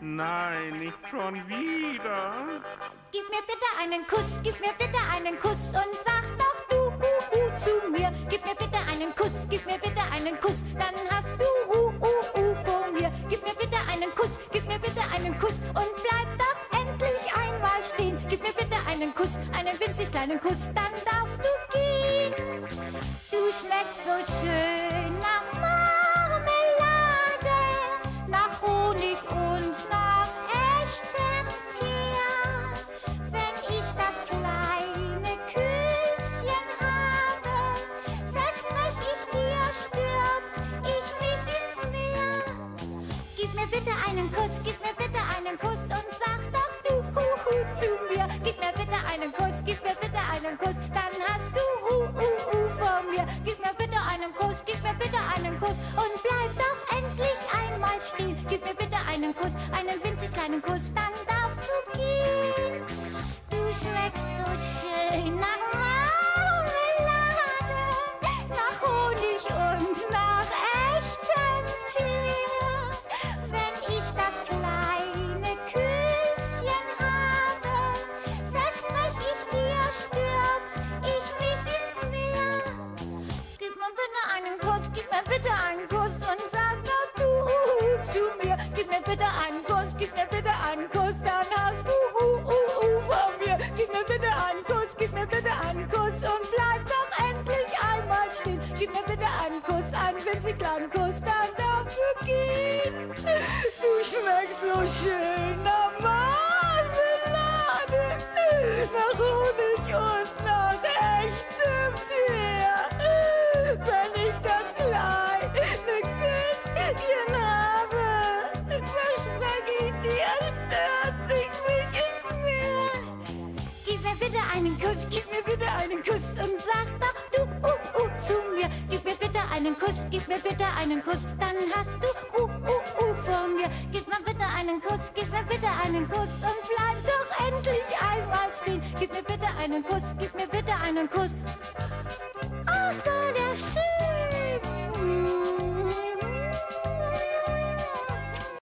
Nein, nicht schon wieder. Gib mir bitte einen Kuss, gib mir bitte einen Kuss und sag doch du hu, hu, zu mir. Gib mir bitte einen Kuss, gib mir bitte einen Kuss, dann hast du hu, hu, hu vor mir. Gib mir bitte einen Kuss, gib mir bitte einen Kuss und bleib doch endlich einmal stehen. Gib mir bitte einen Kuss, einen winzig kleinen Kuss, dann darfst du gehen. Du schmeckst so schön bitte einen Kuss, gib mir bitte einen Kuss und sag doch du hu, hu zu mir. Gib mir bitte einen Kuss, gib mir bitte einen Kuss, dann hast du hu, hu, hu vor mir. Gib mir bitte einen Kuss, gib mir bitte einen Kuss und bleib doch endlich einmal stehen. Gib mir bitte einen Kuss, einen winzig kleinen Kuss, dann gib mir bitte einen Kuss und sag doch du zu mir. Gib mir bitte einen Kuss, gib mir bitte einen Kuss, dann hast du uh, uh, uh von mir. Gib mir bitte einen Kuss, gib mir bitte einen Kuss und bleib doch endlich einmal stehen. Gib mir bitte einen Kuss, einen winzig kleinen Kuss, dann darfst du gehen. Du schmeckst so schön bitte einen Kuss, dann hast du uh, uh, uh vor mir. Gib mir bitte einen Kuss, gib mir bitte einen Kuss und bleib doch endlich einmal stehen. Gib mir bitte einen Kuss, gib mir bitte einen Kuss. Ach, da